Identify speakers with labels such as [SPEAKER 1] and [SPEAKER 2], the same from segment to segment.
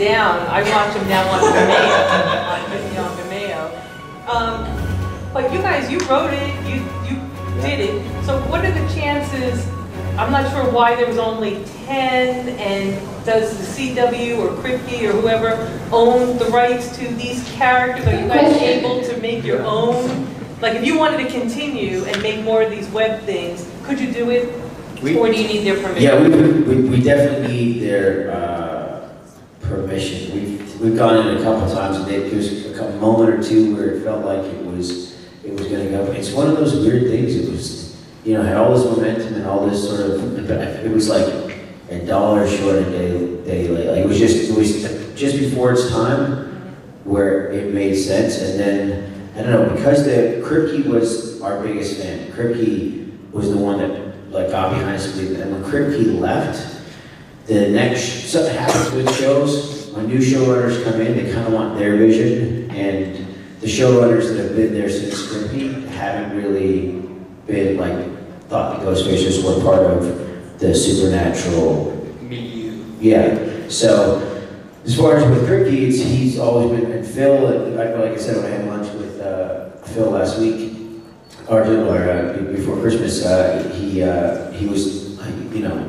[SPEAKER 1] down. I watch him now on Vimeo, on, on Vimeo. Um, but you guys, you wrote it, you you did it. So what are the chances? I'm not sure why there was only 10, and does the CW or Kripke or whoever own the rights to these characters? Are you guys able to make your own? Like, if you wanted to continue and make more of these web things, could you do it?
[SPEAKER 2] We-
[SPEAKER 1] Or do you need their permission?
[SPEAKER 2] Yeah, we, we, we definitely need their, uh, permission. We've, we've gone in a couple times, and there was a couple, moment or two where it felt like it was, it was gonna go. It's one of those weird things, it was, you know, had all this momentum and all this sort of, it was like a dollar short a day. Like, it was just, it was just before its time where it made sense, and then, I don't know, because the, Kripke was our biggest fan. Kripke was the one that, like, got behind us, and when Kripke left, the next, something happens with shows, when new showrunners come in, they kind of want their vision, and the showrunners that have been there since Kripke haven't really been, like, thought the Ghostfacers were part of the supernatural
[SPEAKER 3] Milieu.
[SPEAKER 2] yeah, so as far as with it's, he's always been, and Phil, I- like I said, when I had lunch with uh, Phil last week, or, uh, before Christmas, uh, he, uh, he was, you know,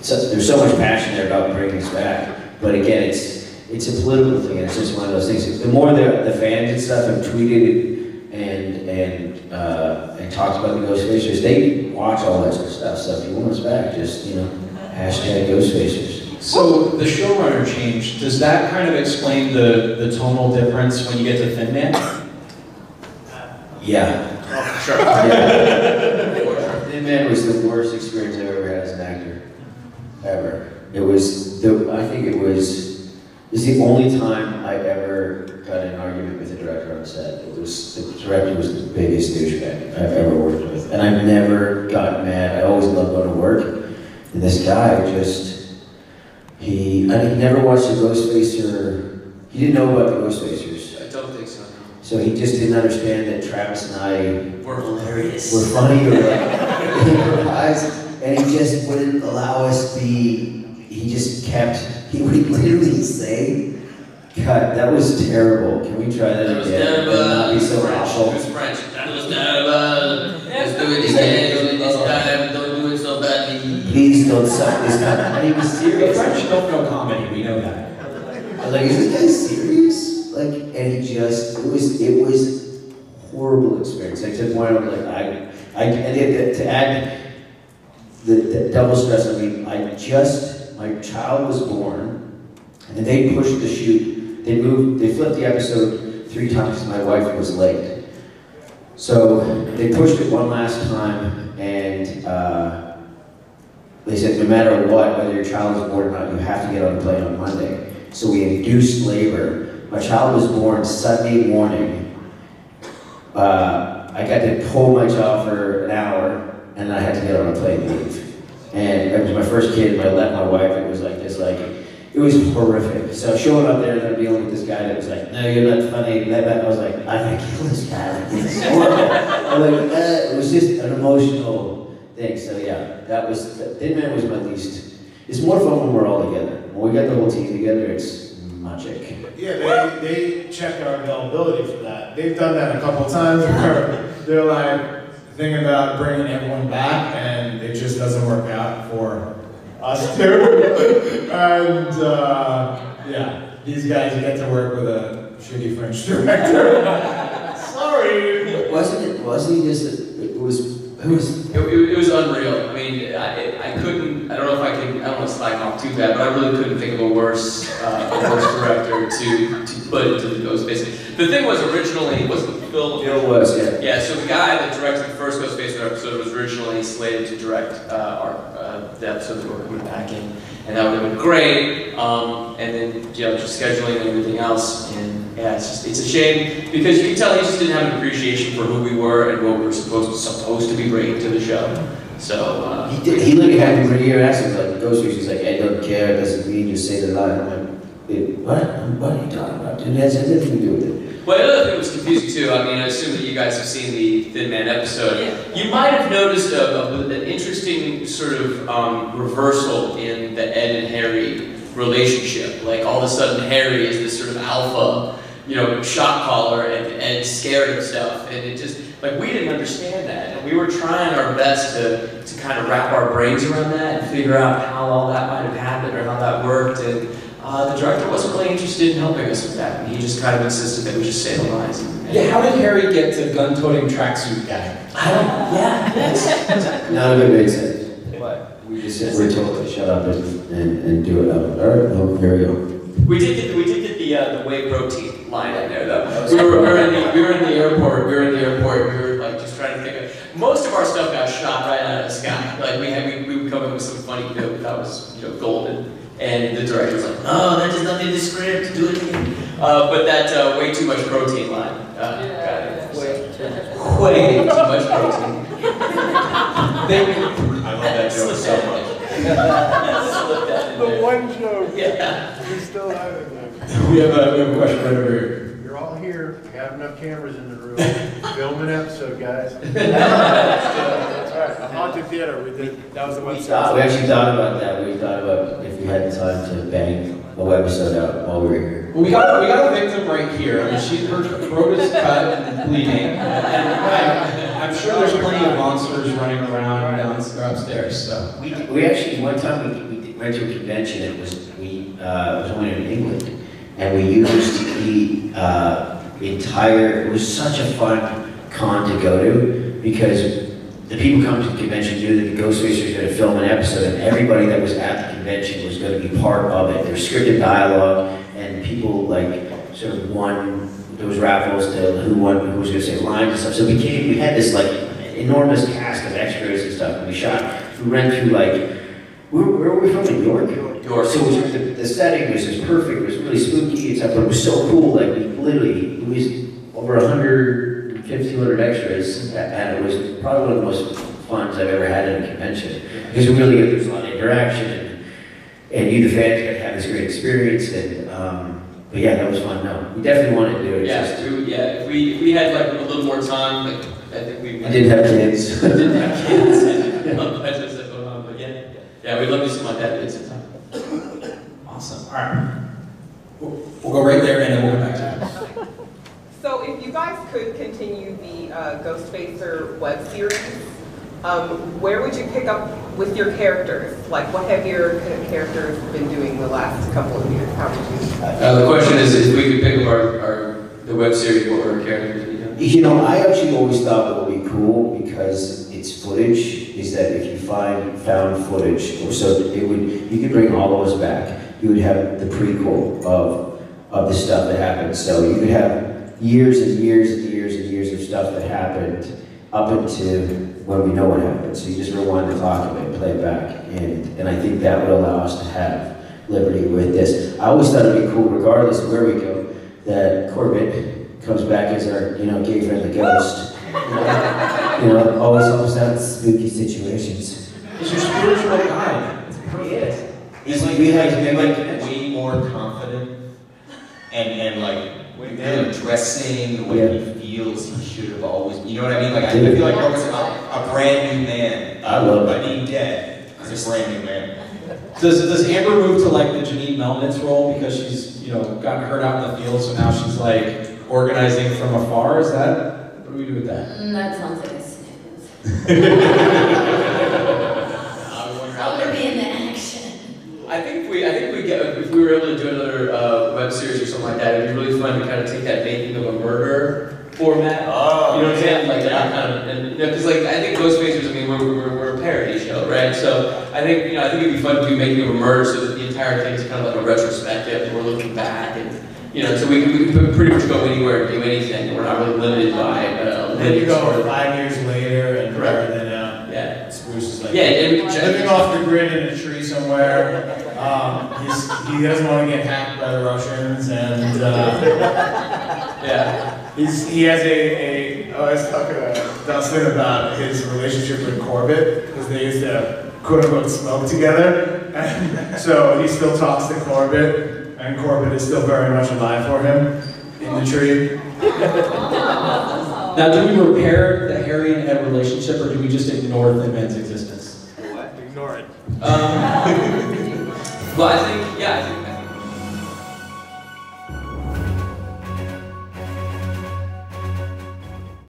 [SPEAKER 2] so, there's so much passion there about bringing this back, but again, it's, it's a political thing, it's just one of those things. The more the, the fans and stuff have tweeted and, and, uh, and talked about the Ghostfacers, they watch all that sort of stuff, so if you want us back, just, you know, hashtag Ghostfacers.
[SPEAKER 3] So the showrunner change, does that kind of explain the, the tonal difference when you get to Thin Man?
[SPEAKER 2] Yeah.
[SPEAKER 3] Sure.
[SPEAKER 2] Yeah. Thin Man was the worst experience I've ever had as an actor, ever. It was the I think it was the only time I ever got in an argument with a director on set. It was the director was the biggest douchebag I've ever worked with, and I've never got mad. I always loved going to work, and this guy just he I he never watched the Ghostfacer. He didn't know about the Ghostfacers.
[SPEAKER 3] I don't think so.
[SPEAKER 2] So he just didn't understand that Travis and I
[SPEAKER 3] We're hilarious.
[SPEAKER 2] were funny or like and he just wouldn't allow us to be. He just kept. He would literally say, "Cut." That was terrible. Can we try that
[SPEAKER 4] That was
[SPEAKER 2] again? And not be so
[SPEAKER 4] French. It
[SPEAKER 2] awful.
[SPEAKER 4] was French. That was terrible. Let's do it again. This time, don't do it so badly.
[SPEAKER 2] Please don't suck this guy. And he was
[SPEAKER 3] The
[SPEAKER 2] serious.
[SPEAKER 3] French don't know comedy, we know that.
[SPEAKER 2] I was like, "Is this guy serious?" Like, and he just. It was. It was horrible experience. Like to the point where like I. I and it, to add the, the double stress. I mean, I just my child was born, and they pushed the shoot. They moved. They flipped the episode three times. My wife was late, so they pushed it one last time, and uh, they said no matter what, whether your child is born or not, you have to get on the plane on Monday. So we induced labor. My child was born Sunday morning. Uh, I got to pull my child for an hour, and I had to get on a plane and leave. And it was my first kid, and I let my wife, it was like this, like, it was horrific. So showing up there and dealing with this guy that was like, no, you're not funny, that, that, I was like, I'm gonna kill this guy, like, this is horrible. I'm like, uh, it was just an emotional thing, so yeah, that was, Thin Man was my least, it's more fun when we're all together. When we got the whole team together, it's magic.
[SPEAKER 5] Yeah, they, they check our availability for that. They've done that a couple times where they're like thinking about bringing everyone back and it just doesn't work out for us too. and uh, yeah, these guys get to work with a shitty French director. Sorry.
[SPEAKER 2] Wasn't it, wasn't he just, it was, it was,
[SPEAKER 4] It, it, it was unreal. I mean, I, I couldn't, I don't know if I can, I don't want to slag off too bad, but I really couldn't think of a worse, uh, a worse director to, to put into the Ghostface. The thing was originally, wasn't Phil.
[SPEAKER 2] it was, yeah.
[SPEAKER 4] Yeah, so the guy that directed the first Ghostfacer episode was originally slated to direct uh, our, uh, the episode that we're coming back in, and that would have been great. Um, and then, you know, just scheduling and everything else, and yeah, it's just it's a shame because you can tell he just didn't have an appreciation for who we were and what we were supposed supposed to be bringing to the show. So uh,
[SPEAKER 2] He did, he literally had me when he asked him, like, Ghostface, he's like, I don't care, it doesn't mean you say the line. I'm like, "Eh, what? What are you talking about? Dude, it has nothing to do with it.
[SPEAKER 4] Well, the other thing was confusing too, I mean, I assume that you guys have seen the Thin Man episode. You might have noticed a, a, an interesting sort of um, reversal in the Ed and Harry relationship. Like all of a sudden, Harry is this sort of alpha, you know, shot caller and, and scared of stuff, and it just like we didn't understand that, and we were trying our best to to kind of wrap our brains around that and figure out how all that might have happened or how that worked, and uh, the director wasn't really interested in helping us with that. And he just kind of insisted that we just say the lines. And,
[SPEAKER 3] Yeah, how did Harry get to gun-toting tracksuit guy?
[SPEAKER 4] I don't, yeah,
[SPEAKER 2] None of it made sense.
[SPEAKER 4] what?
[SPEAKER 2] We just said, we're told to shut up and, and, and do it. All right, well, here we go.
[SPEAKER 4] We did get we did get the uh, the whey protein line in there though. We were, we were in the we were in the airport. We were in the airport. We were like just trying to think of most of our stuff got shot right out of the sky. Like we had we, we would come up with some funny bit we thought was you know golden, and the director was like, no, that is nothing in the script. Do it again. Uh, but that uh, way too much protein line. Uh, got it. Way too much protein.
[SPEAKER 3] They,
[SPEAKER 6] I love that joke so much.
[SPEAKER 4] That in
[SPEAKER 7] The one joke,
[SPEAKER 4] Yeah.
[SPEAKER 7] we still have it
[SPEAKER 3] we have a, we have a question right over here.
[SPEAKER 7] You're all here, we have enough cameras in the room, film an episode, guys. That's right, a haunted theater, we did, that was the
[SPEAKER 2] We thought, we actually thought about that. We thought about if we had the time to bang a webisode out while we were here.
[SPEAKER 3] Well, we got we got a victim right here. I mean, she her throat is cut and bleeding, and I, I'm sure there's plenty of monsters running around down upstairs. So
[SPEAKER 2] We, we actually, one time, we, we went to a convention, it was, we, uh, it was only in England, and we used the, uh, entire, it was such a fun con to go to, because the people coming to the convention knew that the Ghostfacers were gonna film an episode, and everybody that was at the convention was gonna be part of it. There was scripted dialogue, and people like, sort of won, those raffles to who won, who was gonna say lines and stuff, so we came, we had this like enormous cast of extras and stuff, and we shot, we ran through like, where, where were we from, New York?
[SPEAKER 4] York.
[SPEAKER 2] So it was, the, the setting was just perfect, it was really spooky and stuff, but it was so cool, like, we literally, it was over a hundred, fifty, hundred extras, and it was probably one of the most fun I've ever had at a convention. Because we really, there was a lot of interaction, and, and you, the fans, got to have this great experience, and, um, but yeah, that was fun, no, we definitely wanted to do it,
[SPEAKER 4] Yeah,
[SPEAKER 2] just,
[SPEAKER 4] we, yeah. If we if we had like a little more time, like I think we
[SPEAKER 2] we didn't have kids.
[SPEAKER 4] We didn't have kids. Otherwise, it's like, oh, but yeah, yeah, we'd love to see my dad get some time.
[SPEAKER 3] awesome. All right, we'll, we'll go right there, and then we'll come back to you.
[SPEAKER 8] So if you guys could continue the uh, Ghostfacer web series, um, where would you pick up with your characters? Like, what have your characters been doing the last couple of years? How would you?
[SPEAKER 4] Uh, the question is, if we could pick up our, our the web series, what would our characters be doing?
[SPEAKER 2] You know, I actually always thought it would be cool because it's footage. Is that if you find found footage, or so it would, you could bring all of us back. You would have the prequel of of the stuff that happened. So you could have years and years and years and years of stuff that happened up until when we know what happened. So you just rewind the clock a bit, play it back, and and I think that would allow us to have liberty with this. I always thought it'd be cool, regardless of where we go, that Corbett comes back as our, you know, gay friend the ghost. You know, always helps out in spooky situations.
[SPEAKER 3] He's your spiritual guide.
[SPEAKER 2] He is.
[SPEAKER 6] He's like,
[SPEAKER 2] We
[SPEAKER 6] he's
[SPEAKER 2] like-
[SPEAKER 6] like,
[SPEAKER 2] we like-
[SPEAKER 6] like way more confident and, and like, him dressing, the way
[SPEAKER 2] Yeah.
[SPEAKER 6] he feels, he should have always, you know what I mean? Like, I feel like Corbett's a, a brand new man.
[SPEAKER 2] I love
[SPEAKER 6] By
[SPEAKER 2] it.
[SPEAKER 6] being dead, he's a brand new man.
[SPEAKER 3] Does does Amber move to like the Janine Melnitz role because she's you know gotten hurt out in the field, so now she's like organizing from afar? Is that what do we do with that?
[SPEAKER 9] Mm, That sounds like a snippet.
[SPEAKER 4] I wonder
[SPEAKER 9] I
[SPEAKER 4] how
[SPEAKER 9] want to be in the action.
[SPEAKER 4] I think we, I think we get, if we were able to do another uh, web series or something like that, it'd be really fun to kind of take that making of a murder format.
[SPEAKER 6] Oh,
[SPEAKER 4] You know what I'm saying? Like that kind of, and you know, because like I think Ghostfacers, I mean, we're, we're, we're a parody show, right? So I think you know, I think it'd be fun to do making of a murder, so that the entire thing is kind of like a retrospective, and we're looking back, and you know, so we can, we can pretty much go anywhere and do anything, and we're not really limited by uh,
[SPEAKER 5] then you go five years later and
[SPEAKER 4] Correct.
[SPEAKER 5] rather than, uh,
[SPEAKER 4] Yeah.
[SPEAKER 5] Spruce is like.
[SPEAKER 4] Yeah, and we can check-
[SPEAKER 5] Living off the grid in a tree somewhere. Um, he's, he doesn't want to get hacked by the Russians and, uh,
[SPEAKER 4] Yeah.
[SPEAKER 5] he's, he has a, a, I was talking to Dustin about his relationship with Corbett because they used to quote unquote smoke together. And so he still talks to Corbett and Corbett is still very much alive for him in the tree.
[SPEAKER 3] Now, do we repair the Harry and Ed relationship, or do we just ignore Thin Man's existence? What?
[SPEAKER 7] Ignore it.
[SPEAKER 4] Um, well, I think